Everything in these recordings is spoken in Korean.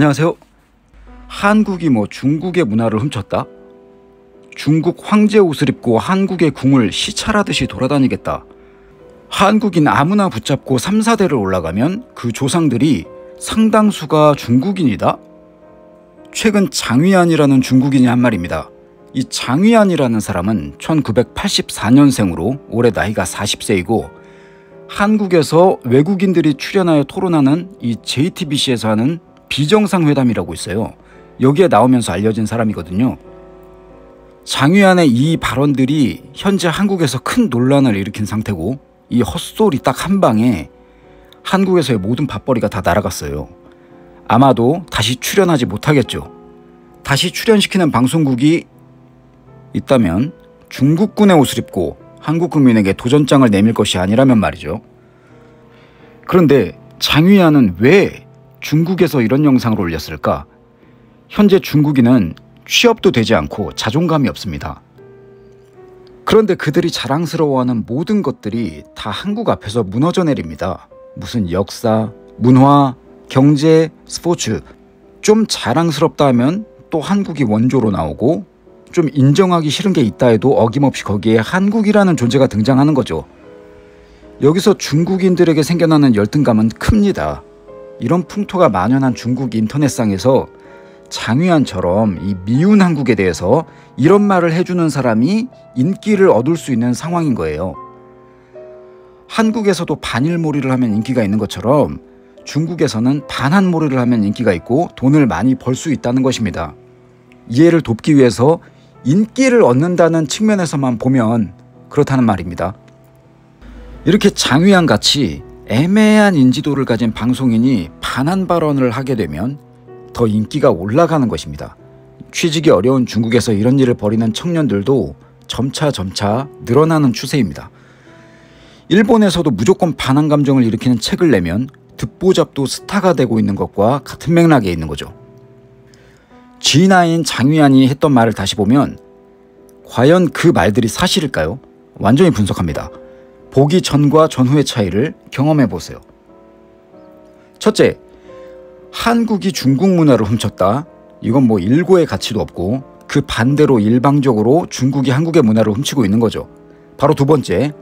안녕하세요. 한국이 뭐 중국의 문화를 훔쳤다? 중국 황제 옷을 입고 한국의 궁을 시찰하듯이 돌아다니겠다. 한국인 아무나 붙잡고 3, 4대를 올라가면 그 조상들이 상당수가 중국인이다? 최근 장위안이라는 중국인이 한 말입니다. 이 장위안이라는 사람은 1984년생으로 올해 나이가 40세이고 한국에서 외국인들이 출연하여 토론하는 이 JTBC에서 하는 비정상회담이라고 있어요. 여기에 나오면서 알려진 사람이거든요. 장위안의 이 발언들이 현재 한국에서 큰 논란을 일으킨 상태고 이 헛소리 딱 한 방에 한국에서의 모든 밥벌이가 다 날아갔어요. 아마도 다시 출연하지 못하겠죠. 다시 출연시키는 방송국이 있다면 중국군의 옷을 입고 한국 국민에게 도전장을 내밀 것이 아니라면 말이죠. 그런데 장위안은 왜 중국에서 이런 영상을 올렸을까? 현재 중국인은 취업도 되지 않고 자존감이 없습니다. 그런데 그들이 자랑스러워하는 모든 것들이 다 한국 앞에서 무너져 내립니다. 무슨 역사, 문화, 경제, 스포츠. 좀 자랑스럽다 하면 또 한국이 원조로 나오고 좀 인정하기 싫은 게 있다 해도 어김없이 거기에 한국이라는 존재가 등장하는 거죠. 여기서 중국인들에게 생겨나는 열등감은 큽니다. 이런 풍토가 만연한 중국 인터넷상에서 장위안처럼 이 미운 한국에 대해서 이런 말을 해주는 사람이 인기를 얻을 수 있는 상황인 거예요. 한국에서도 반일몰이를 하면 인기가 있는 것처럼 중국에서는 반한몰이를 하면 인기가 있고 돈을 많이 벌 수 있다는 것입니다. 이해를 돕기 위해서 인기를 얻는다는 측면에서만 보면 그렇다는 말입니다. 이렇게 장위안 같이 애매한 인지도를 가진 방송인이 반한 발언을 하게 되면 더 인기가 올라가는 것입니다. 취직이 어려운 중국에서 이런 일을 벌이는 청년들도 점차 점차 늘어나는 추세입니다. 일본에서도 무조건 반한 감정을 일으키는 책을 내면 듣보잡도 스타가 되고 있는 것과 같은 맥락에 있는 거죠. G9 장위안이 했던 말을 다시 보면 과연 그 말들이 사실일까요? 완전히 분석합니다. 보기 전과 전후의 차이를 경험해 보세요. 첫째, 한국이 중국 문화를 훔쳤다. 이건 뭐 일고의 가치도 없고 그 반대로 일방적으로 중국이 한국의 문화를 훔치고 있는 거죠. 바로 두 번째,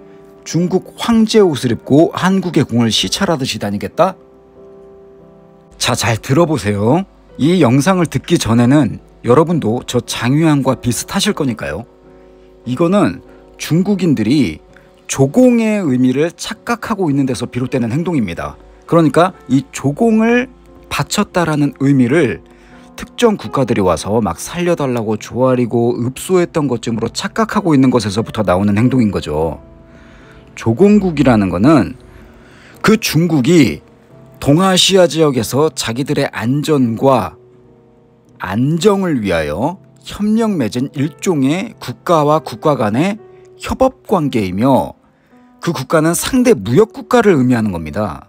중국 황제 옷을 입고 한국의 궁을 시찰하듯이 다니겠다? 자, 잘 들어보세요. 이 영상을 듣기 전에는 여러분도 저 장유한과 비슷하실 거니까요. 이거는 중국인들이 조공의 의미를 착각하고 있는 데서 비롯되는 행동입니다. 그러니까 이 조공을 바쳤다라는 의미를 특정 국가들이 와서 막 살려달라고 조아리고 읍소했던 것쯤으로 착각하고 있는 것에서부터 나오는 행동인 거죠. 조공국이라는 거는 그 중국이 동아시아 지역에서 자기들의 안전과 안정을 위하여 협력 맺은 일종의 국가와 국가 간의 협업 관계이며 그 국가는 상대 무역 국가를 의미하는 겁니다.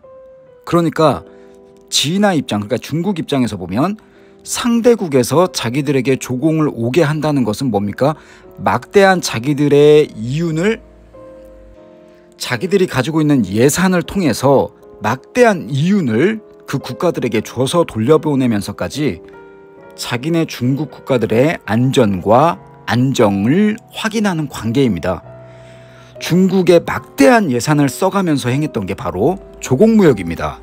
그러니까 지나 입장, 그러니까 중국 입장에서 보면 상대국에서 자기들에게 조공을 오게 한다는 것은 뭡니까? 막대한 자기들의 이윤을 자기들이 가지고 있는 예산을 통해서 막대한 이윤을 그 국가들에게 줘서 돌려보내면서까지 자기네 중국 국가들의 안전과 안정을 확인하는 관계입니다. 중국의 막대한 예산을 써가면서 행했던 게 바로 조공무역입니다.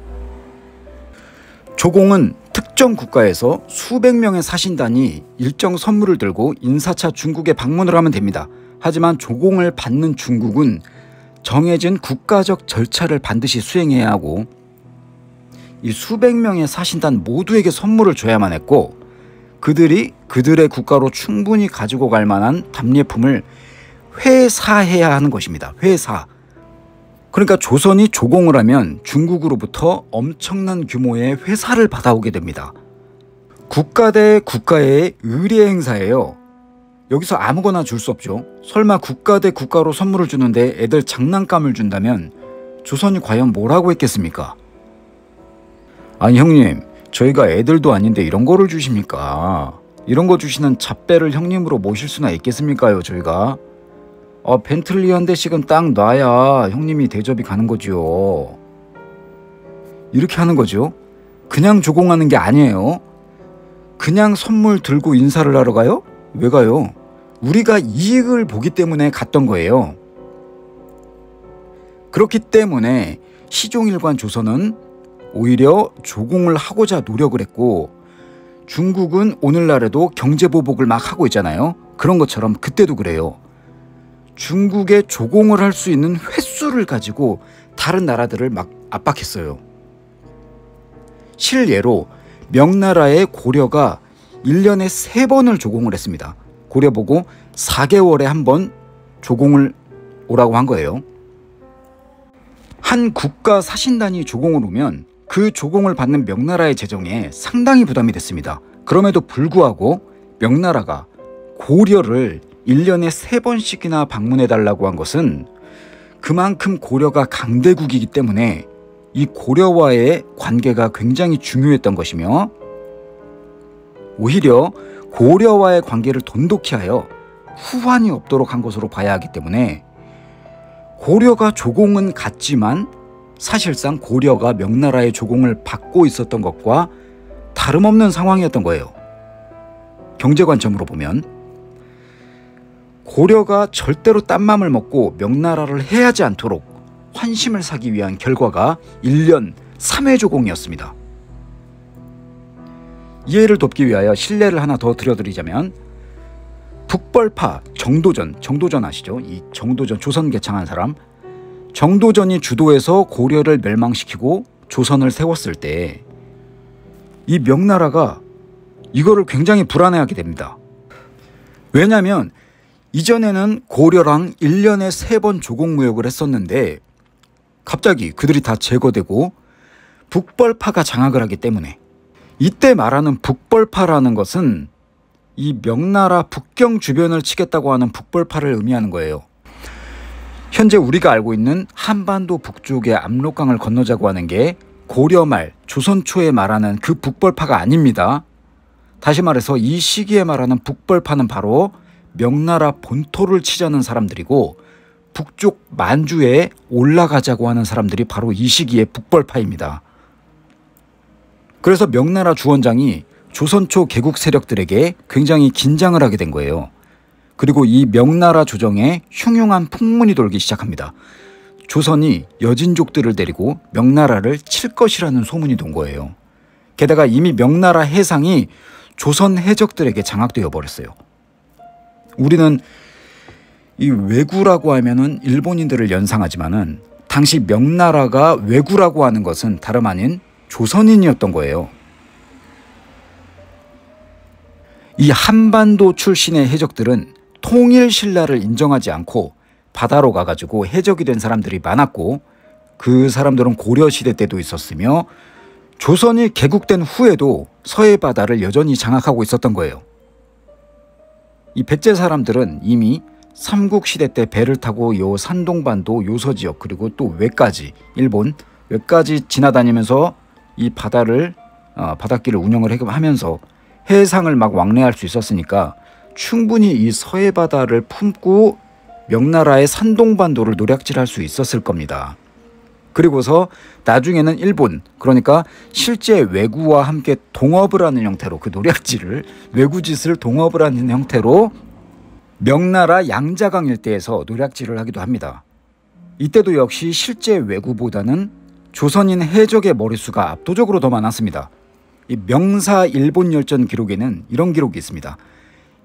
조공은 특정 국가에서 수백 명의 사신단이 일정 선물을 들고 인사차 중국에 방문을 하면 됩니다. 하지만 조공을 받는 중국은 정해진 국가적 절차를 반드시 수행해야 하고 이 수백 명의 사신단 모두에게 선물을 줘야만 했고 그들이 그들의 국가로 충분히 가지고 갈 만한 답례품을 회사해야 하는 것입니다. 회사. 그러니까 조선이 조공을 하면 중국으로부터 엄청난 규모의 회사를 받아오게 됩니다. 국가 대 국가의 의례 행사예요. 여기서 아무거나 줄 수 없죠. 설마 국가 대 국가로 선물을 주는데 애들 장난감을 준다면 조선이 과연 뭐라고 했겠습니까? 아니 형님, 저희가 애들도 아닌데 이런 거를 주십니까? 이런 거 주시는 잡배를 형님으로 모실 수나 있겠습니까요, 저희가? 어, 벤틀리 한 대씩은 딱 놔야 형님이 대접이 가는 거지요. 이렇게 하는 거죠. 그냥 조공하는 게 아니에요. 그냥 선물 들고 인사를 하러 가요? 왜 가요? 우리가 이익을 보기 때문에 갔던 거예요. 그렇기 때문에 시종일관 조선은 오히려 조공을 하고자 노력을 했고 중국은 오늘날에도 경제보복을 막 하고 있잖아요. 그런 것처럼 그때도 그래요. 중국의 조공을 할 수 있는 횟수를 가지고 다른 나라들을 막 압박했어요. 실예로 명나라의 고려가 1년에 3번을 조공을 했습니다. 고려 보고 4개월에 한 번 조공을 오라고 한 거예요. 한 국가 사신단이 조공을 오면 그 조공을 받는 명나라의 재정에 상당히 부담이 됐습니다. 그럼에도 불구하고 명나라가 고려를 1년에 3번씩이나 방문해 달라고 한 것은 그만큼 고려가 강대국이기 때문에 이 고려와의 관계가 굉장히 중요했던 것이며 오히려 고려와의 관계를 돈독히 하여 후환이 없도록 한 것으로 봐야 하기 때문에 고려가 조공은 같지만 사실상 고려가 명나라의 조공을 받고 있었던 것과 다름없는 상황이었던 거예요. 경제 관점으로 보면 고려가 절대로 딴 맘을 먹고 명나라를 해하지 않도록 환심을 사기 위한 결과가 1년 3회 조공이었습니다. 이해를 돕기 위하여 신뢰를 하나 더 드려드리자면 북벌파 정도전, 정도전 아시죠? 이 정도전 조선 개창한 사람 정도전이 주도해서 고려를 멸망시키고 조선을 세웠을 때 이 명나라가 이거를 굉장히 불안해하게 됩니다. 왜냐하면 이전에는 고려랑 1년에 3번 조공무역을 했었는데 갑자기 그들이 다 제거되고 북벌파가 장악을 하기 때문에 이때 말하는 북벌파라는 것은 이 명나라 북경 주변을 치겠다고 하는 북벌파를 의미하는 거예요. 현재 우리가 알고 있는 한반도 북쪽의 압록강을 건너자고 하는 게 고려말, 조선초에 말하는 그 북벌파가 아닙니다. 다시 말해서 이 시기에 말하는 북벌파는 바로 명나라 본토를 치자는 사람들이고 북쪽 만주에 올라가자고 하는 사람들이 바로 이 시기에 북벌파입니다. 그래서 명나라 주원장이 조선초 개국 세력들에게 굉장히 긴장을 하게 된 거예요. 그리고 이 명나라 조정에 흉흉한 풍문이 돌기 시작합니다. 조선이 여진족들을 데리고 명나라를 칠 것이라는 소문이 돈 거예요. 게다가 이미 명나라 해상이 조선 해적들에게 장악되어 버렸어요. 우리는 이 왜구라고 하면은 일본인들을 연상하지만은 당시 명나라가 왜구라고 하는 것은 다름 아닌 조선인이었던 거예요. 이 한반도 출신의 해적들은 통일 신라를 인정하지 않고 바다로 가가지고 해적이 된 사람들이 많았고 그 사람들은 고려 시대 때도 있었으며 조선이 개국된 후에도 서해 바다를 여전히 장악하고 있었던 거예요. 이 백제 사람들은 이미 삼국 시대 때 배를 타고 요 산동반도 요서 지역 그리고 또 외까지 일본 외까지 지나다니면서 이 바다를 어, 바닷길을 운영을 하면서 해상을 막 왕래할 수 있었으니까 충분히 이 서해 바다를 품고 명나라의 산동반도를 노략질할 수 있었을 겁니다. 그리고서 나중에는 일본 그러니까 실제 외구와 함께 동업을 하는 형태로 그 노략질을 외구짓을 동업을 하는 형태로 명나라 양자강 일대에서 노략질을 하기도 합니다. 이때도 역시 실제 외구보다는 조선인 해적의 머릿수가 압도적으로 더 많았습니다. 이 명사 일본 열전 기록에는 이런 기록이 있습니다.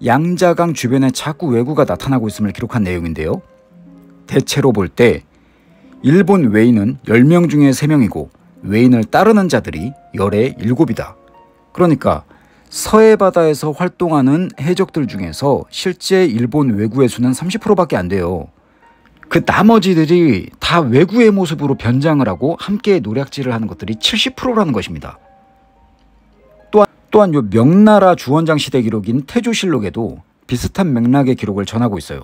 양자강 주변에 자꾸 왜구가 나타나고 있음을 기록한 내용인데요. 대체로 볼 때 일본 외인은 10명 중에 3명이고 외인을 따르는 자들이 열에 7이다. 그러니까 서해 바다에서 활동하는 해적들 중에서 실제 일본 외구의 수는 30%밖에 안 돼요. 그 나머지들이 다 외구의 모습으로 변장을 하고 함께 노략질을 하는 것들이 70%라는 것입니다. 또한 또한 요 명나라 주원장 시대 기록인 태조실록에도 비슷한 맥락의 기록을 전하고 있어요.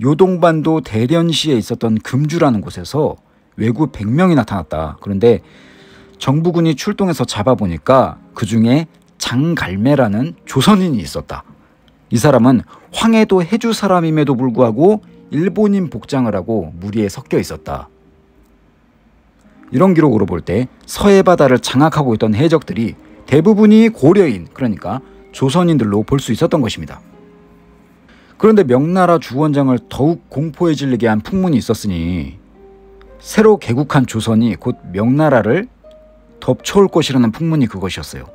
요동반도 대련시에 있었던 금주라는 곳에서 외구 100명이 나타났다. 그런데 정부군이 출동해서 잡아보니까 그 중에 장갈매라는 조선인이 있었다. 이 사람은 황해도 해주 사람임에도 불구하고 일본인 복장을 하고 무리에 섞여 있었다. 이런 기록으로 볼 때 서해 바다를 장악하고 있던 해적들이 대부분이 고려인 그러니까 조선인들로 볼 수 있었던 것입니다. 그런데 명나라 주원장을 더욱 공포에 질리게 한 풍문이 있었으니 새로 개국한 조선이 곧 명나라를 덮쳐올 것이라는 풍문이 그것이었어요.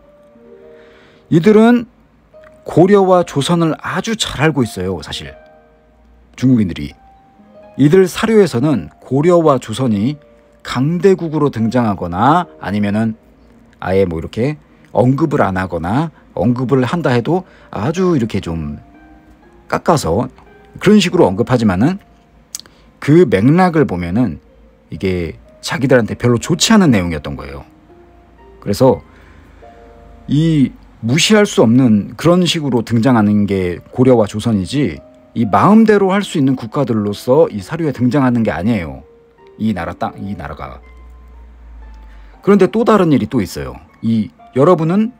이들은 고려와 조선을 아주 잘 알고 있어요, 사실. 중국인들이. 이들 사료에서는 고려와 조선이 강대국으로 등장하거나 아니면은 아예 뭐 이렇게 언급을 안 하거나 언급을 한다 해도 아주 이렇게 좀 깎아서 그런 식으로 언급하지만은 그 맥락을 보면은 이게 자기들한테 별로 좋지 않은 내용이었던 거예요. 그래서 이 무시할 수 없는 그런 식으로 등장하는 게 고려와 조선이지 이 마음대로 할 수 있는 국가들로서 이 사료에 등장하는 게 아니에요. 이 나라 땅, 이 나라가. 그런데 또 다른 일이 또 있어요. 이 여러분은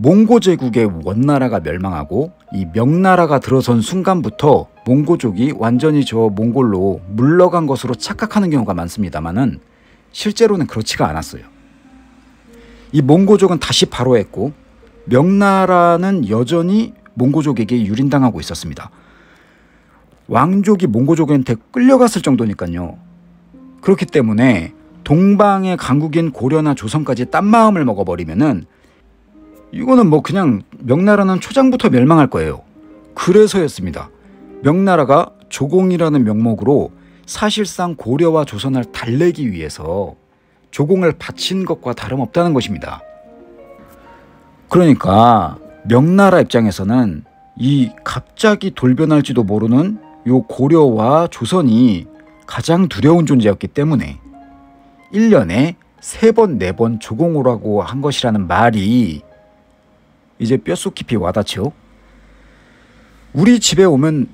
몽고 제국의 원나라가 멸망하고 이 명나라가 들어선 순간부터 몽고족이 완전히 저 몽골로 물러간 것으로 착각하는 경우가 많습니다만은 실제로는 그렇지가 않았어요. 이 몽고족은 다시 바로했고 명나라는 여전히 몽고족에게 유린당하고 있었습니다. 왕족이 몽고족한테 끌려갔을 정도니까요. 그렇기 때문에 동방의 강국인 고려나 조선까지 딴 마음을 먹어버리면은 이거는 뭐 그냥 명나라는 초장부터 멸망할 거예요. 그래서였습니다. 명나라가 조공이라는 명목으로 사실상 고려와 조선을 달래기 위해서 조공을 바친 것과 다름없다는 것입니다. 그러니까 명나라 입장에서는 이 갑자기 돌변할지도 모르는 요 고려와 조선이 가장 두려운 존재였기 때문에 1년에 세 번, 네번 조공오라고 한 것이라는 말이 이제 뼛속 깊이 와닿죠. 우리 집에 오면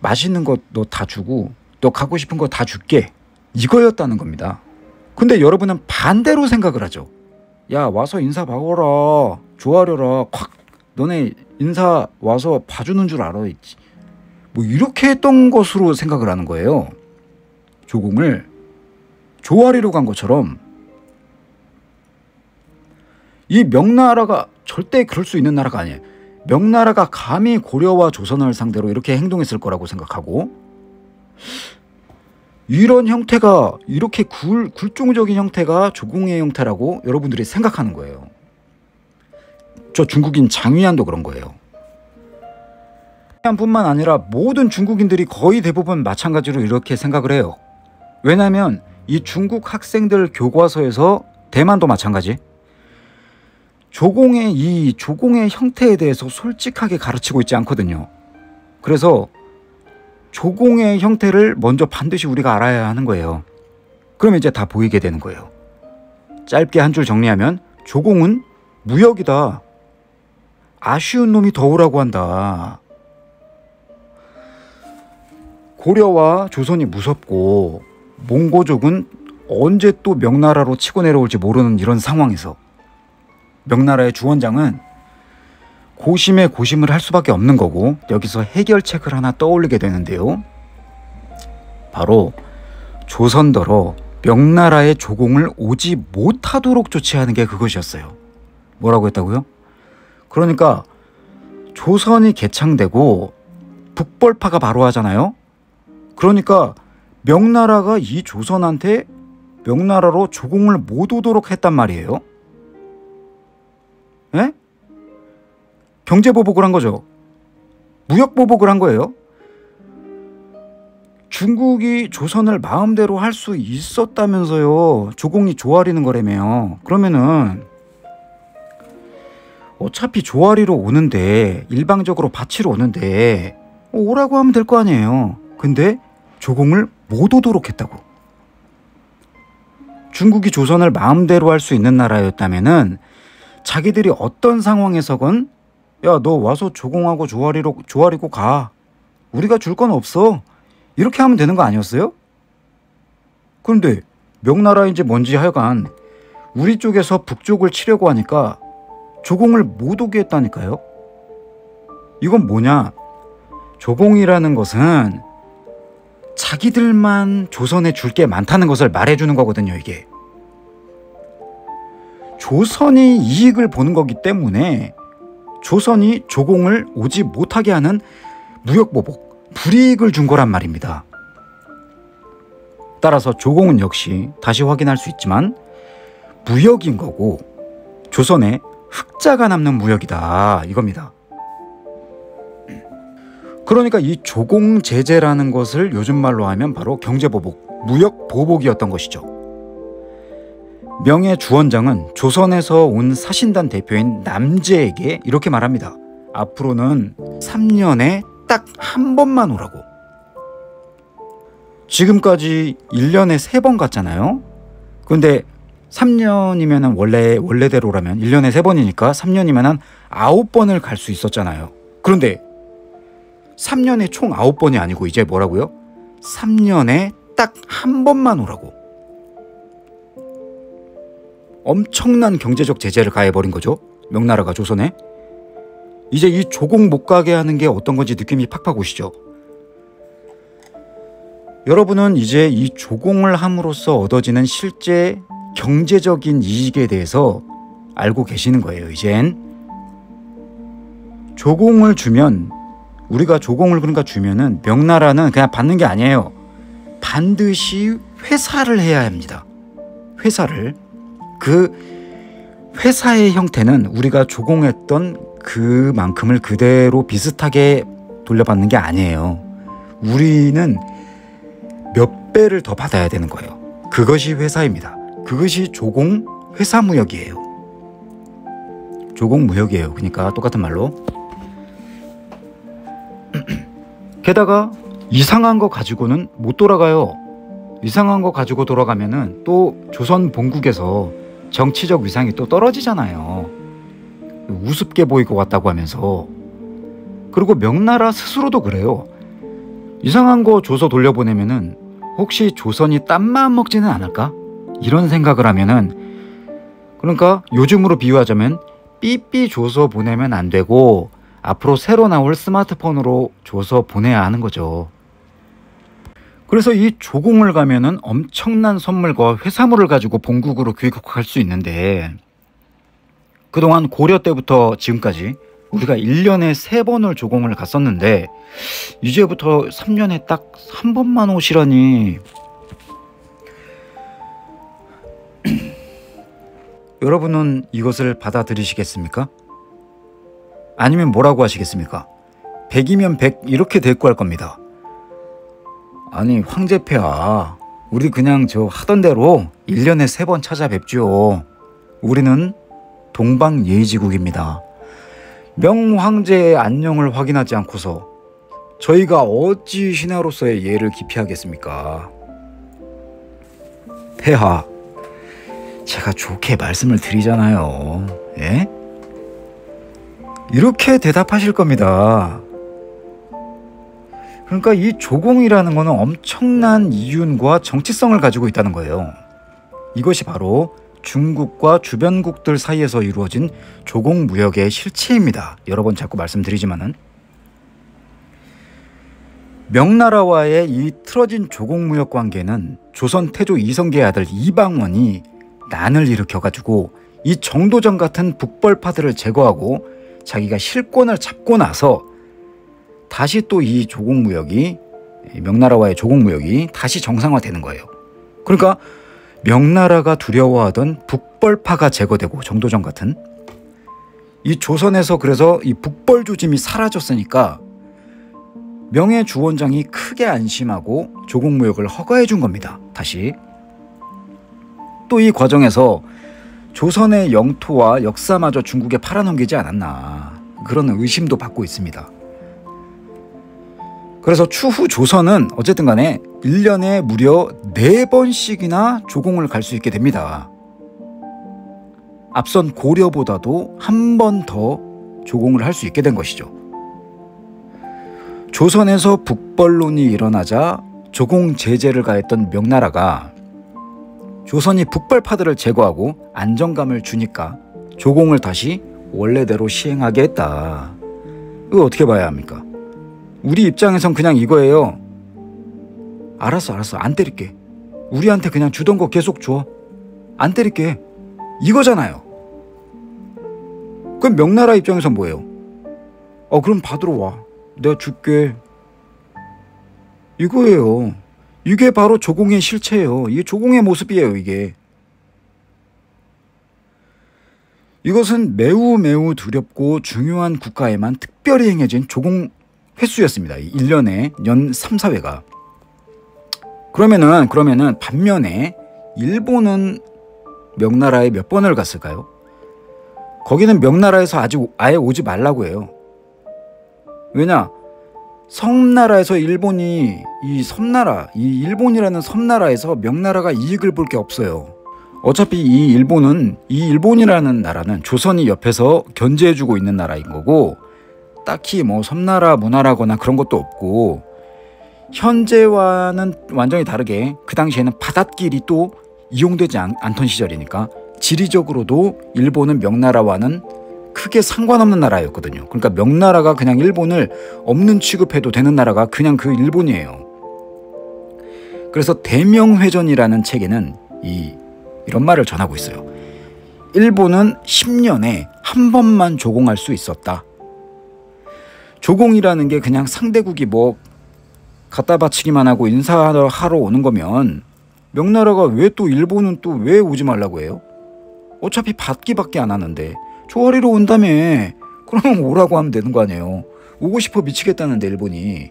맛있는 것 너 다 주고 너 갖고 싶은 거 다 줄게. 이거였다는 겁니다. 근데 여러분은 반대로 생각을 하죠. 야 와서 인사 봐거라 좋아하려라 콱 너네 인사 와서 봐주는 줄 알아 있지 뭐 이렇게 했던 것으로 생각을 하는 거예요 조공을 조아리로 간 것처럼 이 명나라가 절대 그럴 수 있는 나라가 아니에요 명나라가 감히 고려와 조선을 상대로 이렇게 행동했을 거라고 생각하고 이런 형태가 이렇게 굴, 굴종적인 형태가 조공의 형태라고 여러분들이 생각하는 거예요. 저 중국인 장위안도 그런 거예요. 뿐만 아니라 모든 중국인들이 거의 대부분 마찬가지로 이렇게 생각을 해요. 왜냐하면 이 중국 학생들 교과서에서 대만도 마찬가지. 조공의 이 조공의 형태에 대해서 솔직하게 가르치고 있지 않거든요. 그래서 조공의 형태를 먼저 반드시 우리가 알아야 하는 거예요. 그러면 이제 다 보이게 되는 거예요. 짧게 한 줄 정리하면 조공은 무역이다. 아쉬운 놈이 더 오라고 한다. 고려와 조선이 무섭고 몽고족은 언제 또 명나라로 치고 내려올지 모르는 이런 상황에서 명나라의 주원장은 고심에 고심을 할 수밖에 없는 거고 여기서 해결책을 하나 떠올리게 되는데요. 바로 조선더러 명나라의 조공을 오지 못하도록 조치하는 게 그것이었어요. 뭐라고 했다고요? 그러니까 조선이 개창되고 북벌파가 바로 하잖아요. 그러니까 명나라가 이 조선한테 명나라로 조공을 못 오도록 했단 말이에요. 에? 경제 보복을 한 거죠. 무역 보복을 한 거예요. 중국이 조선을 마음대로 할 수 있었다면서요. 조공이 조아리는 거라며요. 그러면은 어차피 조아리로 오는데 일방적으로 바치러 오는데 오라고 하면 될 거 아니에요. 근데 조공을 못 오도록 했다고. 중국이 조선을 마음대로 할 수 있는 나라였다면은 자기들이 어떤 상황에서건 야, 너 와서 조공하고 조아리로 조아리고 가. 우리가 줄 건 없어. 이렇게 하면 되는 거 아니었어요? 그런데 명나라인지 뭔지 하여간 우리 쪽에서 북쪽을 치려고 하니까 조공을 못 오게 했다니까요. 이건 뭐냐? 조공이라는 것은 자기들만 조선에 줄 게 많다는 것을 말해주는 거거든요, 이게. 조선이 이익을 보는 거기 때문에 조선이 조공을 오지 못하게 하는 무역보복, 불이익을 준 거란 말입니다. 따라서 조공은 역시 다시 확인할 수 있지만 무역인 거고 조선에 흑자가 남는 무역이다 이겁니다. 그러니까 이 조공 제재라는 것을 요즘 말로 하면 바로 경제보복, 무역보복이었던 것이죠. 명예 주원장은 조선에서 온 사신단 대표인 남재에게 이렇게 말합니다. 앞으로는 3년에 딱 한 번만 오라고. 지금까지 1년에 3번 갔잖아요. 근데 3년이면 원래 원래대로라면 1년에 3번이니까 3년이면 9번을 갈 수 있었잖아요. 그런데 3년에 총 9번이 아니고 이제 뭐라고요? 3년에 딱 한 번만 오라고. 엄청난 경제적 제재를 가해버린 거죠. 명나라가 조선에. 이제 이 조공 못 가게 하는 게 어떤 건지 느낌이 팍팍 오시죠. 여러분은 이제 이 조공을 함으로써 얻어지는 실제 경제적인 이익에 대해서 알고 계시는 거예요, 이젠. 조공을 주면 우리가 조공을 그러니까 주면은 명나라는 그냥 받는 게 아니에요. 반드시 회사를 해야 합니다. 회사를 그 회사의 형태는 우리가 조공했던 그만큼을 그대로 비슷하게 돌려받는 게 아니에요. 우리는 몇 배를 더 받아야 되는 거예요. 그것이 회사입니다. 그것이 조공 회사 무역이에요. 조공 무역이에요. 그러니까 똑같은 말로. 게다가 이상한 거 가지고는 못 돌아가요. 이상한 거 가지고 돌아가면은 또 조선 본국에서 정치적 위상이 또 떨어지잖아요. 우습게 보일 것 같다고 하면서. 그리고 명나라 스스로도 그래요. 이상한 거 줘서 돌려보내면은 혹시 조선이 딴 마음 먹지는 않을까? 이런 생각을 하면은 그러니까 요즘으로 비유하자면 삐삐 줘서 보내면 안 되고 앞으로 새로 나올 스마트폰으로 줘서 보내야 하는 거죠. 그래서 이 조공을 가면은 엄청난 선물과 회사물을 가지고 본국으로 귀국할 수 있는데 그동안 고려 때부터 지금까지 우리가 1년에 3번을 조공을 갔었는데 이제부터 3년에 딱한 번만 오시라니 여러분은 이것을 받아들이시겠습니까? 아니면 뭐라고 하시겠습니까? 100이면 100 이렇게 대꾸할 겁니다. 아니 황제폐하 우리 그냥 저 하던 대로 1년에 3번 찾아뵙죠. 우리는 동방예의지국입니다. 명황제의 안녕을 확인하지 않고서 저희가 어찌 신하로서의 예를 기피하겠습니까? 폐하, 제가 좋게 말씀을 드리잖아요. 예? 이렇게 대답하실 겁니다. 그러니까 이 조공이라는 것은 엄청난 이윤과 정치성을 가지고 있다는 거예요. 이것이 바로 중국과 주변국들 사이에서 이루어진 조공 무역의 실체입니다. 여러 번 자꾸 말씀드리지만은 명나라와의 이 틀어진 조공 무역 관계는 조선 태조 이성계의 아들 이방원이 난을 일으켜 가지고 이 정도전 같은 북벌파들을 제거하고 자기가 실권을 잡고 나서 다시 또 이 조공 무역이 명나라와의 조공 무역이 다시 정상화되는 거예요. 그러니까 명나라가 두려워하던 북벌파가 제거되고 정도전 같은 이 조선에서 그래서 이 북벌 조짐이 사라졌으니까 명예 주원장이 크게 안심하고 조공 무역을 허가해 준 겁니다. 다시 또 이 과정에서 조선의 영토와 역사마저 중국에 팔아넘기지 않았나 그런 의심도 받고 있습니다. 그래서 추후 조선은 어쨌든 간에 1년에 무려 4번씩이나 조공을 갈 수 있게 됩니다. 앞선 고려보다도 한 번 더 조공을 할 수 있게 된 것이죠. 조선에서 북벌론이 일어나자 조공 제재를 가했던 명나라가 조선이 북벌파들을 제거하고 안정감을 주니까 조공을 다시 원래대로 시행하게 했다. 이거 어떻게 봐야 합니까? 우리 입장에선 그냥 이거예요. 알았어, 알았어. 안 때릴게. 우리한테 그냥 주던 거 계속 줘. 안 때릴게. 이거잖아요. 그럼 명나라 입장에선 뭐예요? 어 그럼 받으러 와. 내가 줄게. 이거예요. 이게 바로 조공의 실체예요. 이게 조공의 모습이에요, 이게. 이것은 매우 매우 두렵고 중요한 국가에만 특별히 행해진 조공 횟수였습니다. 1년에 연 3, 4회가. 그러면은 그러면은 반면에 일본은 명나라에 몇 번을 갔을까요? 거기는 명나라에서 아직 아예 오지 말라고 해요. 왜냐? 섬나라에서 일본이 이 섬나라, 이 일본이라는 섬나라에서 명나라가 이익을 볼 게 없어요. 어차피 이 일본은 이 일본이라는 나라는 조선이 옆에서 견제해주고 있는 나라인 거고 딱히 뭐 섬나라 문화라거나 그런 것도 없고 현재와는 완전히 다르게 그 당시에는 바닷길이 또 이용되지 않, 않던 시절이니까 지리적으로도 일본은 명나라와는 크게 상관없는 나라였거든요. 그러니까 명나라가 그냥 일본을 없는 취급해도 되는 나라가 그냥 그 일본이에요. 그래서 대명회전이라는 책에는 이 이런 말을 전하고 있어요. 일본은 10년에 한 번만 조공할 수 있었다. 조공이라는 게 그냥 상대국이 뭐 갖다 바치기만 하고 인사하러 오는 거면 명나라가 왜 또 일본은 또 왜 오지 말라고 해요? 어차피 받기밖에 안 하는데 조아리로 온다며. 그러면 오라고 하면 되는 거 아니에요? 오고 싶어 미치겠다는데 일본이.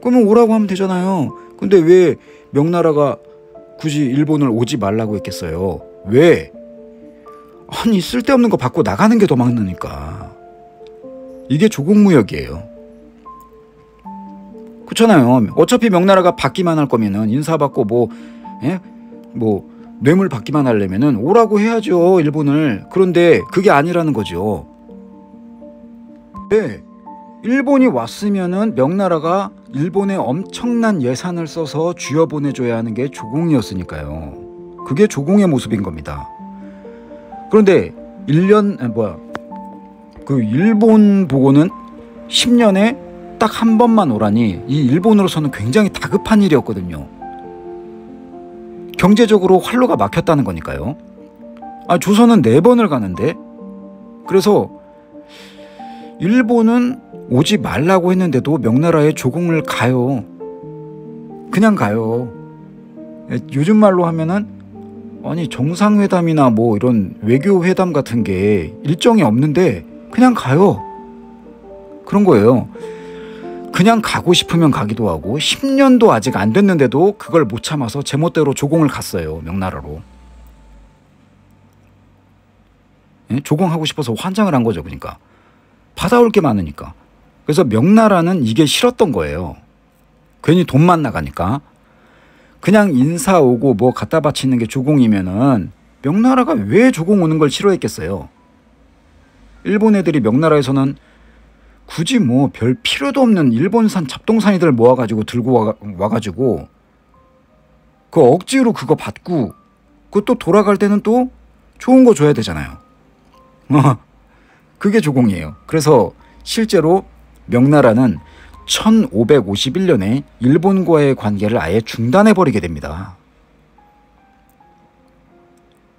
그러면 오라고 하면 되잖아요. 근데 왜 명나라가 굳이 일본을 오지 말라고 했겠어요? 왜? 아니 쓸데없는 거 받고 나가는 게더 많으니까 이게 조국무역이에요. 그렇잖아요. 어차피 명나라가 받기만 할 거면은 인사받고 뭐 예? 뭐 뇌물 받기만 하려면은 오라고 해야죠 일본을. 그런데 그게 아니라는 거죠. 네. 일본이 왔으면은 명나라가 일본에 엄청난 예산을 써서 쥐어 보내줘야 하는 게 조공이었으니까요. 그게 조공의 모습인 겁니다. 그런데 1년 아, 뭐야 그 일본 보고는 10년에 딱 한 번만 오라니 이 일본으로서는 굉장히 다급한 일이었거든요 경제적으로 활로가 막혔다는 거니까요. 아, 조선은 네 번을 가는데 그래서 일본은 오지 말라고 했는데도 명나라에 조공을 가요. 그냥 가요. 요즘 말로 하면은 아니 정상회담이나 뭐 이런 외교회담 같은 게 일정이 없는데 그냥 가요. 그런 거예요. 그냥 가고 싶으면 가기도 하고 10년도 아직 안 됐는데도 그걸 못 참아서 제멋대로 조공을 갔어요. 명나라로. 예? 조공하고 싶어서 환장을 한 거죠. 그러니까. 받아올 게 많으니까. 그래서 명나라는 이게 싫었던 거예요. 괜히 돈만 나가니까. 그냥 인사 오고 뭐 갖다 바치는 게 조공이면은 명나라가 왜 조공 오는 걸 싫어했겠어요. 일본 애들이 명나라에서는 굳이 뭐 별 필요도 없는 일본산 잡동사니들 모아가지고 들고 와, 가지고 그 억지로 그거 받고 그또 돌아갈 때는 또 좋은 거 줘야 되잖아요. 어, 그게 조공이에요. 그래서 실제로 명나라는 1551년에 일본과의 관계를 아예 중단해 버리게 됩니다.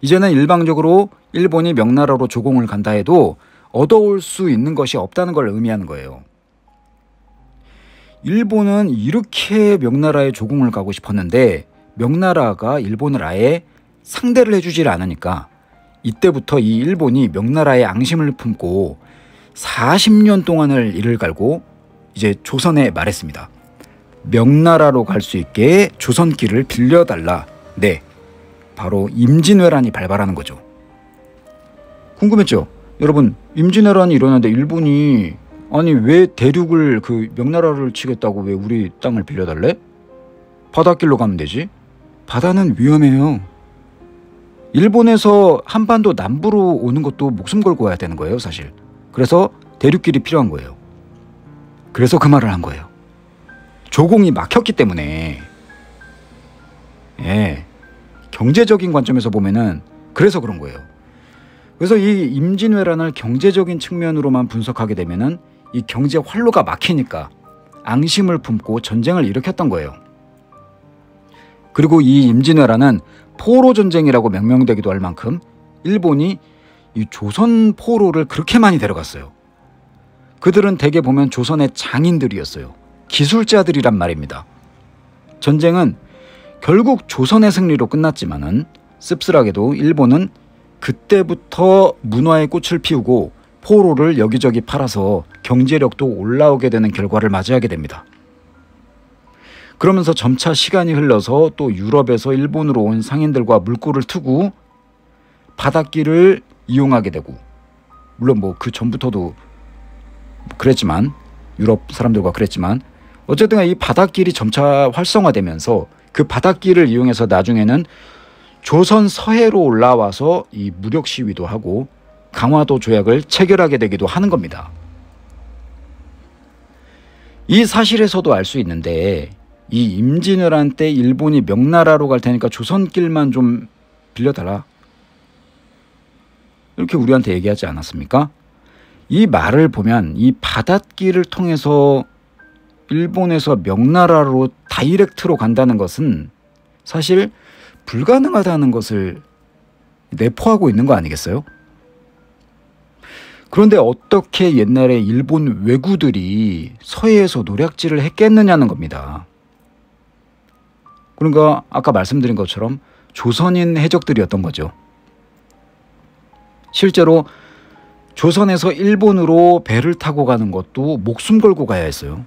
이제는 일방적으로 일본이 명나라로 조공을 간다 해도 얻어올 수 있는 것이 없다는 걸 의미하는 거예요. 일본은 이렇게 명나라에 조공을 가고 싶었는데 명나라가 일본을 아예 상대를 해주질 않으니까 이때부터 이 일본이 명나라의 앙심을 품고 40년 동안을 이를 갈고 이제 조선에 말했습니다. 명나라로 갈 수 있게 조선길을 빌려달라. 네. 바로 임진왜란이 발발하는 거죠. 궁금했죠? 여러분 임진왜란이 일어났는데 일본이 아니 왜 대륙을 그 명나라를 치겠다고 왜 우리 땅을 빌려달래? 바닷길로 가면 되지. 바다는 위험해요. 일본에서 한반도 남부로 오는 것도 목숨 걸고 와야 되는 거예요, 사실. 그래서 대륙길이 필요한 거예요. 그래서 그 말을 한 거예요. 조공이 막혔기 때문에. 예. 경제적인 관점에서 보면은 그래서 그런 거예요. 그래서 이 임진왜란을 경제적인 측면으로만 분석하게 되면은 이 경제 활로가 막히니까 앙심을 품고 전쟁을 일으켰던 거예요. 그리고 이 임진왜란은 포로 전쟁이라고 명명되기도 할 만큼 일본이 이 조선 포로를 그렇게 많이 데려갔어요. 그들은 대개 보면 조선의 장인들이었어요. 기술자들이란 말입니다. 전쟁은 결국 조선의 승리로 끝났지만은 씁쓸하게도 일본은 그때부터 문화의 꽃을 피우고 포로를 여기저기 팔아서 경제력도 올라오게 되는 결과를 맞이하게 됩니다. 그러면서 점차 시간이 흘러서 또 유럽에서 일본으로 온 상인들과 물꼬를 트고 바닷길을 이용하게 되고 물론 뭐 그 전부터도 그랬지만 유럽 사람들과 그랬지만 어쨌든 이 바닷길이 점차 활성화되면서 그 바닷길을 이용해서 나중에는 조선 서해로 올라와서 이 무력 시위도 하고 강화도 조약을 체결하게 되기도 하는 겁니다. 이 사실에서도 알 수 있는데 이 임진왜란 때 일본이 명나라로 갈 테니까 조선길만 좀 빌려달라. 이렇게 우리한테 얘기하지 않았습니까? 이 말을 보면 이 바닷길을 통해서 일본에서 명나라로 다이렉트로 간다는 것은 사실 불가능하다는 것을 내포하고 있는 거 아니겠어요? 그런데 어떻게 옛날에 일본 왜구들이 서해에서 노략질을 했겠느냐는 겁니다. 그러니까 아까 말씀드린 것처럼 조선인 해적들이었던 거죠. 실제로 조선에서 일본으로 배를 타고 가는 것도 목숨 걸고 가야 했어요.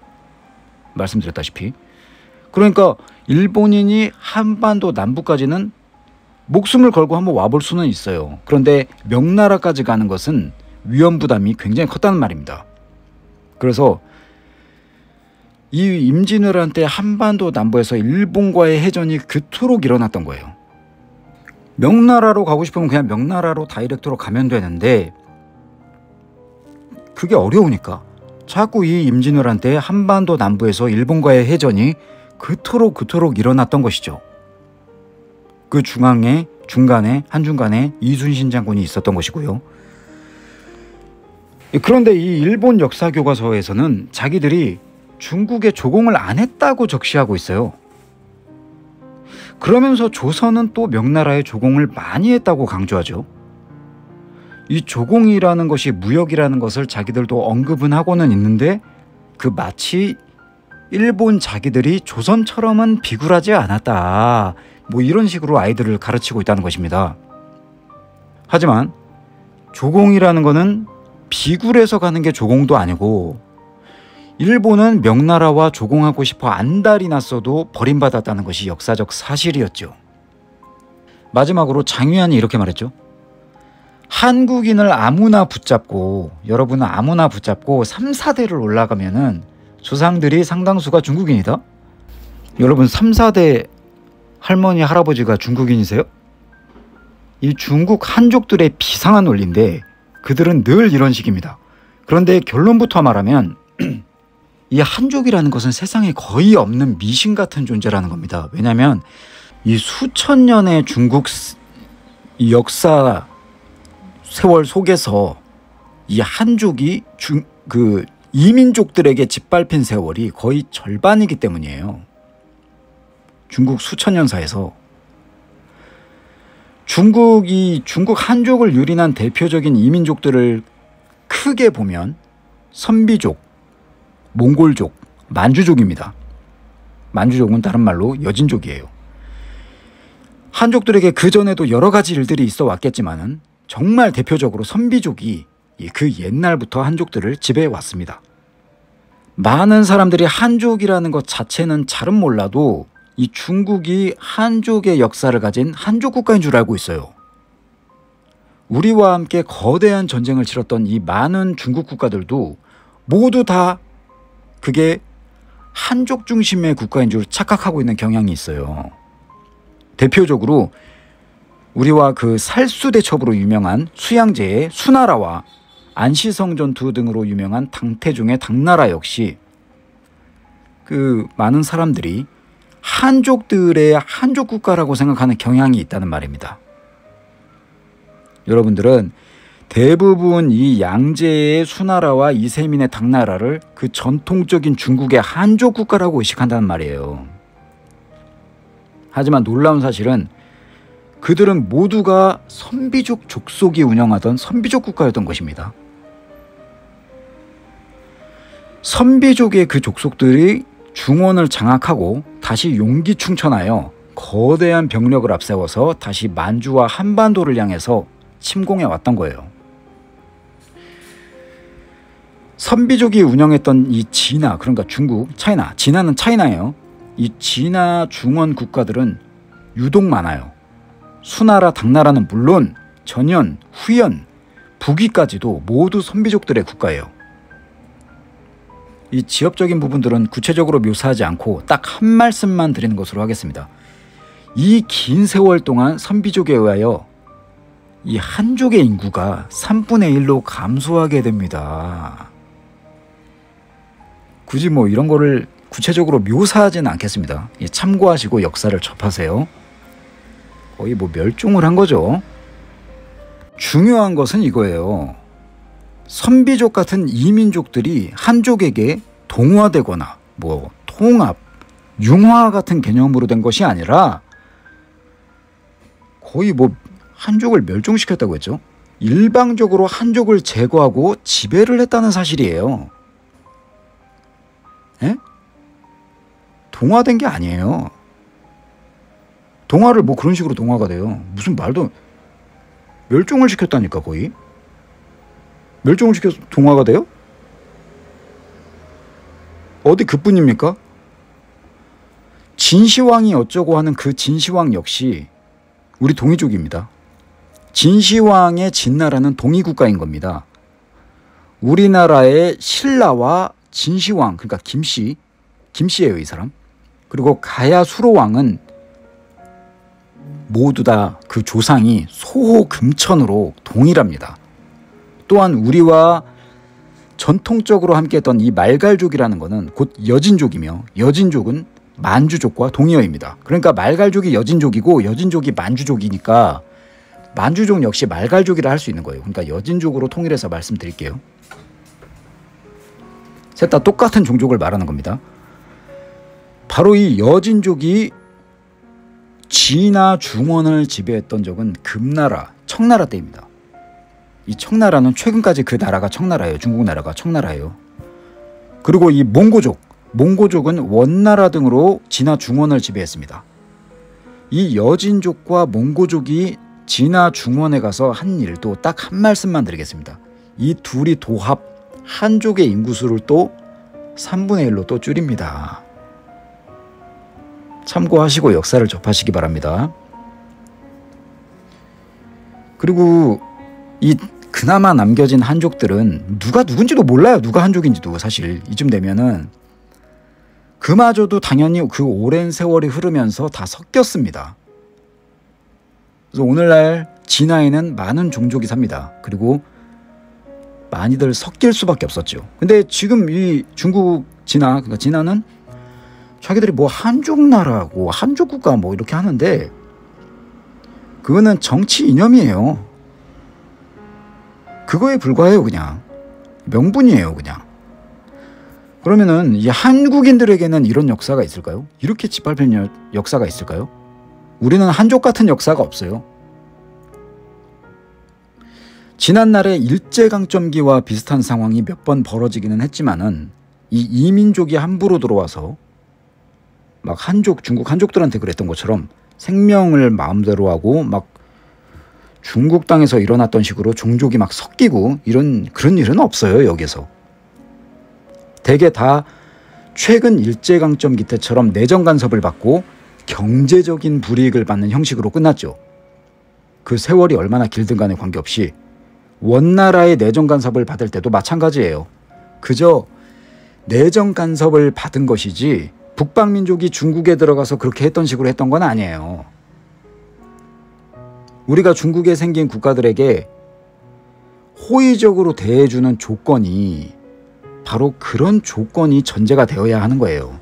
말씀드렸다시피. 그러니까 일본인이 한반도 남부까지는 목숨을 걸고 한번 와볼 수는 있어요. 그런데 명나라까지 가는 것은 위험 부담이 굉장히 컸다는 말입니다. 그래서 이 임진왜란 때 한반도 남부에서 일본과의 해전이 그토록 일어났던 거예요. 명나라로 가고 싶으면 그냥 명나라로 다이렉트로 가면 되는데 그게 어려우니까 자꾸 이 임진왜란 때 한반도 남부에서 일본과의 해전이 그토록 그토록 일어났던 것이죠. 그 중앙에 중간에 한중간에 이순신 장군이 있었던 것이고요. 그런데 이 일본 역사 교과서에서는 자기들이 중국에 조공을 안 했다고 적시하고 있어요. 그러면서 조선은 또 명나라에 조공을 많이 했다고 강조하죠. 이 조공이라는 것이 무역이라는 것을 자기들도 언급은 하고는 있는데 그 마치 일본 자기들이 조선처럼은 비굴하지 않았다. 뭐 이런 식으로 아이들을 가르치고 있다는 것입니다. 하지만 조공이라는 것은 비굴해서 가는 게 조공도 아니고 일본은 명나라와 조공하고 싶어 안달이 났어도 버림받았다는 것이 역사적 사실이었죠. 마지막으로 장유한이 이렇게 말했죠. 한국인을 아무나 붙잡고 여러분은 아무나 붙잡고 3, 4대를 올라가면은 조상들이 상당수가 중국인이다. 여러분 3, 4대 할머니 할아버지가 중국인이세요? 이 중국 한족들의 비상한 논리인데 그들은 늘 이런 식입니다. 그런데 결론부터 말하면 이 한족이라는 것은 세상에 거의 없는 미신 같은 존재라는 겁니다. 왜냐하면 이 수천 년의 중국 역사 세월 속에서 이 한족이 중, 그 이민족들에게 짓밟힌 세월이 거의 절반이기 때문이에요. 중국 수천 년사에서 중국이 중국 한족을 유린한 대표적인 이민족들을 크게 보면 선비족, 몽골족, 만주족입니다. 만주족은 다른 말로 여진족이에요. 한족들에게 그 전에도 여러 가지 일들이 있어 왔겠지만은 정말 대표적으로 선비족이 그 옛날부터 한족들을 지배해 왔습니다. 많은 사람들이 한족이라는 것 자체는 잘은 몰라도 이 중국이 한족의 역사를 가진 한족 국가인 줄 알고 있어요. 우리와 함께 거대한 전쟁을 치렀던 이 많은 중국 국가들도 모두 다 그게 한족 중심의 국가인 줄 착각하고 있는 경향이 있어요. 대표적으로 우리와 그 살수대첩으로 유명한 수양제의 수나라와 안시성 전투 등으로 유명한 당태중의 당나라 역시 그 많은 사람들이 한족들의 한족 국가라고 생각하는 경향이 있다는 말입니다. 여러분들은 대부분 이 양제의 수나라와 이세민의 당나라를 그 전통적인 중국의 한족 국가라고 의식한다는 말이에요. 하지만 놀라운 사실은 그들은 모두가 선비족 족속이 운영하던 선비족 국가였던 것입니다. 선비족의 그 족속들이 중원을 장악하고 다시 용기 충천하여 거대한 병력을 앞세워서 다시 만주와 한반도를 향해서 침공해 왔던 거예요. 선비족이 운영했던 이 진화 그러니까 중국, 차이나, 진화는 차이나예요. 이 진화 중원 국가들은 유독 많아요. 수나라, 당나라는 물론 전현, 후연, 북위까지도 모두 선비족들의 국가예요. 이 지역적인 부분들은 구체적으로 묘사하지 않고 딱 한 말씀만 드리는 것으로 하겠습니다. 이 긴 세월 동안 선비족에 의하여 이 한족의 인구가 3분의 1로 감소하게 됩니다. 굳이 뭐 이런 거를 구체적으로 묘사하지는 않겠습니다. 참고하시고 역사를 접하세요. 거의 뭐 멸종을 한 거죠. 중요한 것은 이거예요. 선비족 같은 이민족들이 한족에게 동화되거나 뭐 통합, 융화 같은 개념으로 된 것이 아니라 거의 뭐 한족을 멸종시켰다고 했죠. 일방적으로 한족을 제거하고 지배를 했다는 사실이에요. 예? 동화된 게 아니에요. 동화를 뭐 그런 식으로 동화가 돼요. 무슨 말도 멸종을 시켰다니까 거의. 멸종을 시켜서 동화가 돼요? 어디 그뿐입니까? 진시황이 어쩌고 하는 그 진시황 역시 우리 동이족입니다. 진시황의 진나라는 동이국가인 겁니다. 우리나라의 신라와 진시황 그러니까 김씨 김씨예요 이 사람 그리고 가야 수로왕은 모두 다 그 조상이 소호 금천으로 동일합니다. 또한 우리와 전통적으로 함께했던 이 말갈족이라는 것은 곧 여진족이며 여진족은 만주족과 동의어입니다. 그러니까 말갈족이 여진족이고 여진족이 만주족이니까 만주족 역시 말갈족이라 할 수 있는 거예요. 그러니까 여진족으로 통일해서 말씀드릴게요. 셋 다 똑같은 종족을 말하는 겁니다. 바로 이 여진족이 진화 중원을 지배했던 적은 금나라, 청나라 때입니다. 이 청나라는 최근까지 그 나라가 청나라예요. 중국 나라가 청나라예요. 그리고 이 몽고족, 몽고족은 원나라 등으로 진화 중원을 지배했습니다. 이 여진족과 몽고족이 진화 중원에 가서 한 일도 딱 한 말씀만 드리겠습니다. 이 둘이 도합 한족의 인구수를 또 3분의 1로 또 줄입니다. 참고하시고 역사를 접하시기 바랍니다. 그리고 이 그나마 남겨진 한족들은 누가 누군지도 몰라요. 누가 한족인지도 사실 이쯤 되면은 그마저도 당연히 그 오랜 세월이 흐르면서 다 섞였습니다. 그래서 오늘날 진화에는 많은 종족이 삽니다. 그리고 많이들 섞일 수밖에 없었죠. 근데 지금 이 중국 진화, 그러니까 진화는 자기들이 뭐 한족 나라고 한족 국가 뭐 이렇게 하는데 그거는 정치 이념이에요. 그거에 불과해요, 그냥. 명분이에요, 그냥. 그러면은 이 한국인들에게는 이런 역사가 있을까요? 이렇게 짓밟힌 역사가 있을까요? 우리는 한족 같은 역사가 없어요. 지난날의 일제강점기와 비슷한 상황이 몇 번 벌어지기는 했지만은 이 이민족이 함부로 들어와서 막 한족 중국 한족들한테 그랬던 것처럼 생명을 마음대로 하고 막 중국 땅에서 일어났던 식으로 종족이 막 섞이고 이런 그런 일은 없어요 여기서 대개 다 최근 일제강점기 때처럼 내정 간섭을 받고 경제적인 불이익을 받는 형식으로 끝났죠. 그 세월이 얼마나 길든 간에 관계없이 원나라의 내정 간섭을 받을 때도 마찬가지예요. 그저 내정 간섭을 받은 것이지 북방 민족이 중국에 들어가서 그렇게 했던 식으로 했던 건 아니에요. 우리가 중국에 생긴 국가들에게 호의적으로 대해주는 조건이 바로 그런 조건이 전제가 되어야 하는 거예요.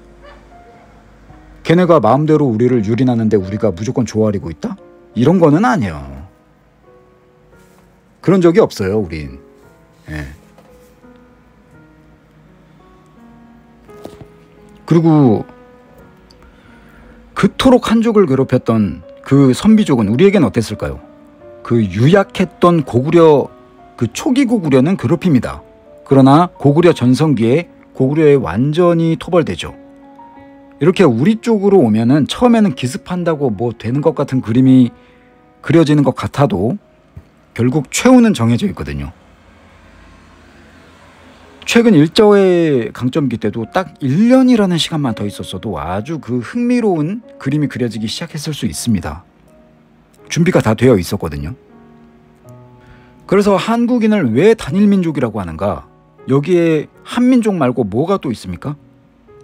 걔네가 마음대로 우리를 유린하는데 우리가 무조건 조아리고 있다? 이런 거는 아니에요. 그런 적이 없어요, 우린. 예. 그리고 그토록 한족을 괴롭혔던 그 선비족은 우리에겐 어땠을까요? 그 유약했던 고구려 그 초기 고구려는 괴롭힙니다. 그러나 고구려 전성기에 고구려에 완전히 토벌되죠. 이렇게 우리 쪽으로 오면은 처음에는 기습한다고 뭐 되는 것 같은 그림이 그려지는 것 같아도 결국 최후는 정해져 있거든요. 최근 일저의 강점기 때도 딱 1년이라는 시간만 더 있었어도 아주 그 흥미로운 그림이 그려지기 시작했을 수 있습니다. 준비가 다 되어 있었거든요. 그래서 한국인을 왜 단일민족이라고 하는가? 여기에 한민족 말고 뭐가 또 있습니까?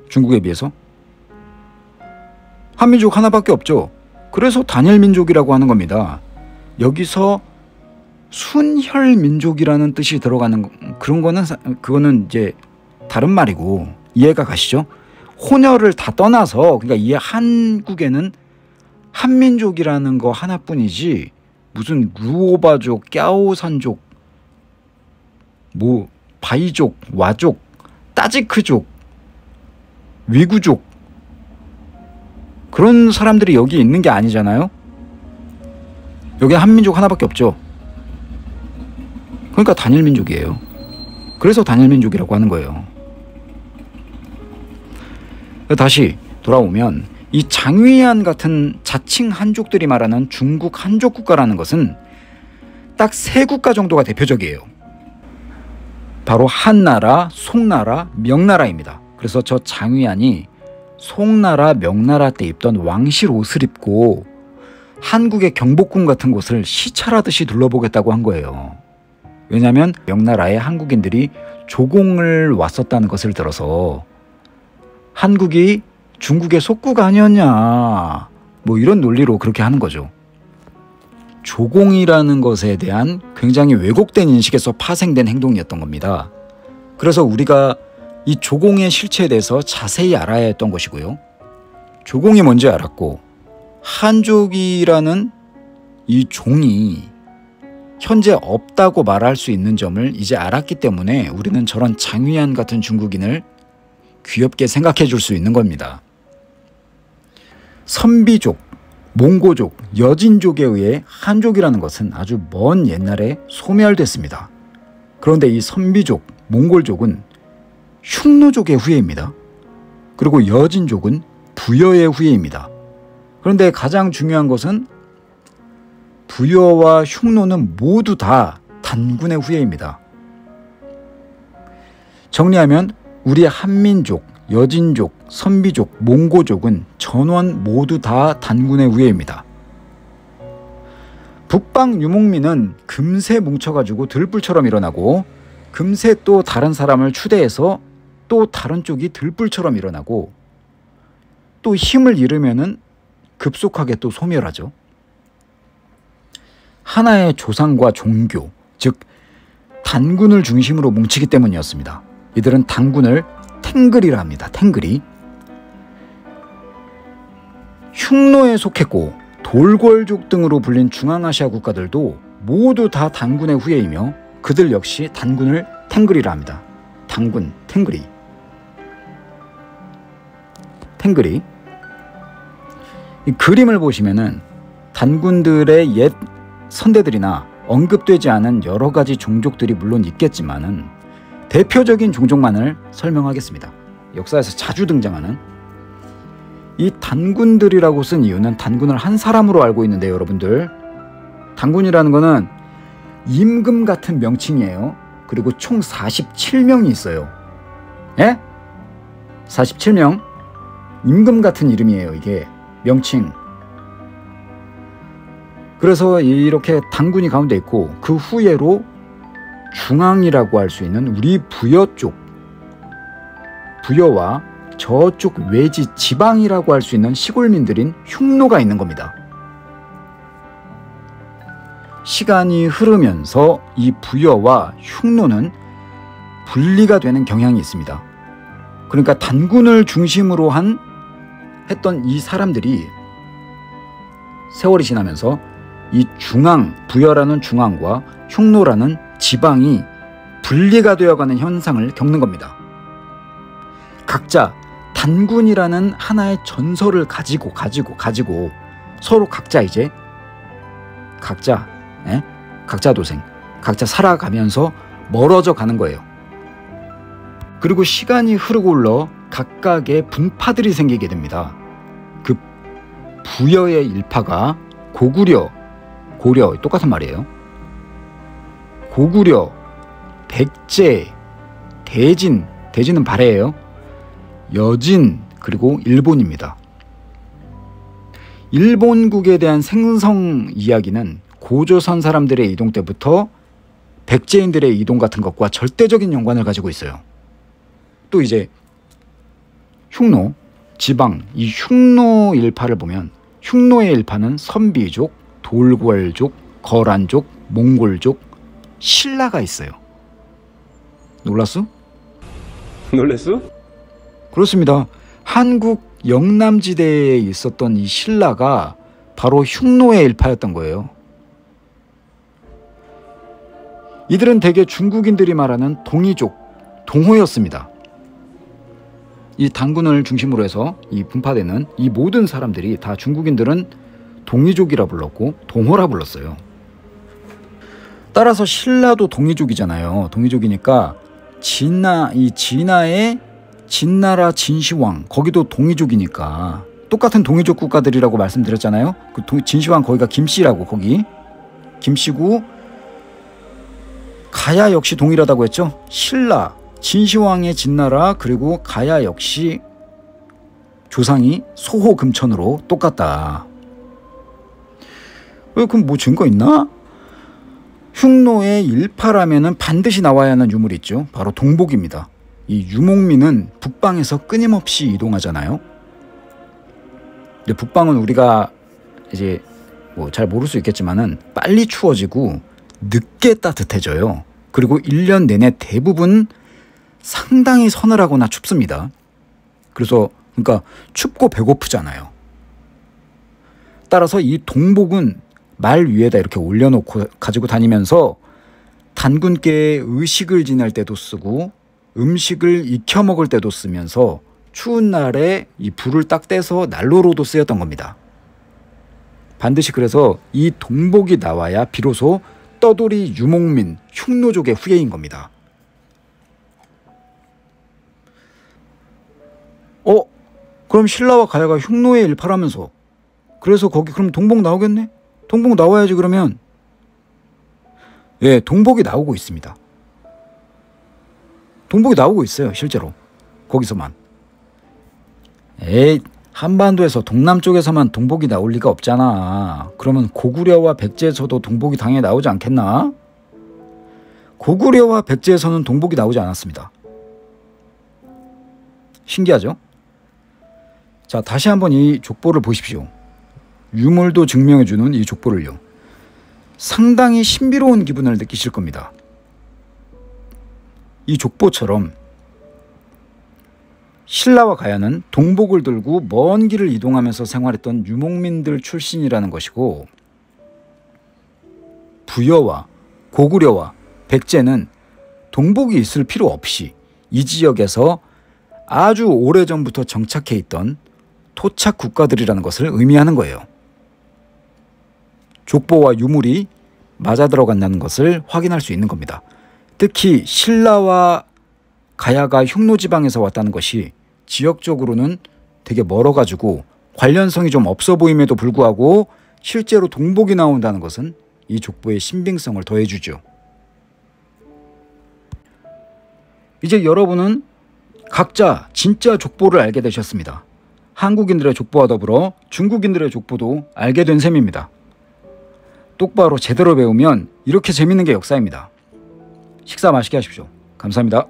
중국에 비해서? 한민족 하나밖에 없죠. 그래서 단일민족이라고 하는 겁니다. 여기서 순혈 민족이라는 뜻이 들어가는 그런 거는 그거는 이제 다른 말이고 이해가 가시죠? 혼혈을 다 떠나서 그러니까 이 한국에는 한민족이라는 거 하나뿐이지 무슨 루오바족, 꺄오산족, 뭐 바이족, 와족, 따지크족, 위구족 그런 사람들이 여기 있는 게 아니잖아요. 여기 한민족 하나밖에 없죠. 그러니까 단일민족이에요. 그래서 단일민족이라고 하는 거예요. 다시 돌아오면 이 장위안 같은 자칭 한족들이 말하는 중국 한족 국가라는 것은 딱 세 국가 정도가 대표적이에요. 바로 한나라, 송나라, 명나라입니다. 그래서 저 장위안이 송나라, 명나라 때 입던 왕실 옷을 입고 한국의 경복궁 같은 곳을 시찰하듯이 둘러보겠다고 한 거예요. 왜냐하면 명나라에 한국인들이 조공을 왔었다는 것을 들어서 한국이 중국의 속구가 아니었냐 뭐 이런 논리로 그렇게 하는 거죠. 조공이라는 것에 대한 굉장히 왜곡된 인식에서 파생된 행동이었던 겁니다. 그래서 우리가 이 조공의 실체에 대해서 자세히 알아야 했던 것이고요. 조공이 뭔지 알았고 한족이라는 이 종이 현재 없다고 말할 수 있는 점을 이제 알았기 때문에 우리는 저런 장위안 같은 중국인을 귀엽게 생각해 줄 수 있는 겁니다. 선비족, 몽고족, 여진족에 의해 한족이라는 것은 아주 먼 옛날에 소멸됐습니다. 그런데 이 선비족, 몽골족은 흉노족의 후예입니다. 그리고 여진족은 부여의 후예입니다. 그런데 가장 중요한 것은 부여와 흉노는 모두 다 단군의 후예입니다. 정리하면 우리 한민족, 여진족, 선비족, 몽고족은 전원 모두 다 단군의 후예입니다. 북방 유목민은 금세 뭉쳐가지고 들불처럼 일어나고 금세 또 다른 사람을 추대해서 또 다른 쪽이 들불처럼 일어나고 또 힘을 잃으면은 급속하게 또 소멸하죠. 하나의 조상과 종교, 즉 단군을 중심으로 뭉치기 때문이었습니다. 이들은 단군을 탱글이라 합니다. 탱글이. 흉노에 속했고 돌궐족 등으로 불린 중앙아시아 국가들도 모두 다 단군의 후예이며 그들 역시 단군을 탱글이라 합니다. 단군, 탱글이. 탱글이. 이 그림을 보시면은 단군들의 옛 선대들이나 언급되지 않은 여러 가지 종족들이 물론 있겠지만은 대표적인 종족만을 설명하겠습니다. 역사에서 자주 등장하는 이 단군들이라고 쓴 이유는 단군을 한 사람으로 알고 있는데 여러분들 단군이라는 거는 임금 같은 명칭이에요. 그리고 총 47명이 있어요. 예? 47명 임금 같은 이름이에요. 이게 명칭 그래서 이렇게 당군이 가운데 있고 그 후예로 중앙이라고 할 수 있는 우리 부여 쪽 부여와 저쪽 외지 지방이라고 할 수 있는 시골민들인 흉노가 있는 겁니다. 시간이 흐르면서 이 부여와 흉노는 분리가 되는 경향이 있습니다. 그러니까 단군을 중심으로 한 했던 이 사람들이 세월이 지나면서 이 중앙, 부여라는 중앙과 흉노라는 지방이 분리가 되어가는 현상을 겪는 겁니다. 각자 단군이라는 하나의 전설을 가지고 가지고 가지고 서로 각자 이제 각자 예? 각자 도생 각자 살아가면서 멀어져 가는 거예요. 그리고 시간이 흐르고 흘러 각각의 분파들이 생기게 됩니다. 그 부여의 일파가 고구려, 고려 똑같은 말이에요. 고구려, 백제, 대진, 대진은 발해예요. 여진 그리고 일본입니다. 일본국에 대한 생성 이야기는 고조선 사람들의 이동 때부터 백제인들의 이동 같은 것과 절대적인 연관을 가지고 있어요. 또 이제 흉노, 지방, 이 흉노 일파를 보면 흉노의 일파는 선비족, 돌궐족, 거란족, 몽골족, 신라가 있어요. 놀랐어? 놀랬어? 그렇습니다. 한국 영남지대에 있었던 이 신라가 바로 흉노의 일파였던 거예요. 이들은 대개 중국인들이 말하는 동이족, 동호였습니다. 이 당군을 중심으로 해서 이 분파되는 이 모든 사람들이 다 중국인들은 동이족이라 불렀고 동호라 불렀어요. 따라서 신라도 동이족이잖아요. 동이족이니까 진나 이 진나의 진나라 진시황 거기도 동이족이니까 똑같은 동이족 국가들이라고 말씀드렸잖아요. 그 진시황 거기가 김씨라고 거기 김씨고 가야 역시 동일하다고 했죠. 신라 진시황의 진나라 그리고 가야 역시 조상이 소호 금천으로 똑같다. 왜 그럼 뭐 증거 있나? 흉노의 일파라면은 반드시 나와야 하는 유물이 있죠. 바로 동복입니다. 이 유목민은 북방에서 끊임없이 이동하잖아요. 근데 북방은 우리가 이제 뭐 잘 모를 수 있겠지만은 빨리 추워지고 늦게 따뜻해져요. 그리고 1년 내내 대부분 상당히 서늘하거나 춥습니다. 그래서 그러니까 춥고 배고프잖아요. 따라서 이 동복은 말 위에다 이렇게 올려놓고 가지고 다니면서 단군께 의식을 지낼 때도 쓰고 음식을 익혀 먹을 때도 쓰면서 추운 날에 이 불을 딱 떼서 난로로도 쓰였던 겁니다. 반드시 그래서 이 동복이 나와야 비로소 떠돌이 유목민 흉노족의 후예인 겁니다. 어? 그럼 신라와 가야가 흉노의 일파라면서 그래서 거기 그럼 동복 나오겠네? 동복 나와야지 그러면 예, 동복이 나오고 있습니다. 동복이 나오고 있어요, 실제로. 거기서만. 에이, 한반도에서 동남쪽에서만 동복이 나올 리가 없잖아. 그러면 고구려와 백제에서도 동복이 당연히 나오지 않겠나? 고구려와 백제에서는 동복이 나오지 않았습니다. 신기하죠? 자, 다시 한번 이 족보를 보십시오. 유물도 증명해주는 이 족보를요. 상당히 신비로운 기분을 느끼실 겁니다. 이 족보처럼 신라와 가야는 동복을 들고 먼 길을 이동하면서 생활했던 유목민들 출신이라는 것이고 부여와 고구려와 백제는 동복이 있을 필요 없이 이 지역에서 아주 오래전부터 정착해 있던 토착 국가들이라는 것을 의미하는 거예요. 족보와 유물이 맞아 들어간다는 것을 확인할 수 있는 겁니다. 특히 신라와 가야가 흉노 지방에서 왔다는 것이 지역적으로는 되게 멀어 가지고 관련성이 좀 없어 보임에도 불구하고 실제로 동복이 나온다는 것은 이 족보의 신빙성을 더해 주죠. 이제 여러분은 각자 진짜 족보를 알게 되셨습니다. 한국인들의 족보와 더불어 중국인들의 족보도 알게 된 셈입니다. 똑바로 제대로 배우면 이렇게 재밌는 게 역사입니다. 식사 맛있게 하십시오. 감사합니다.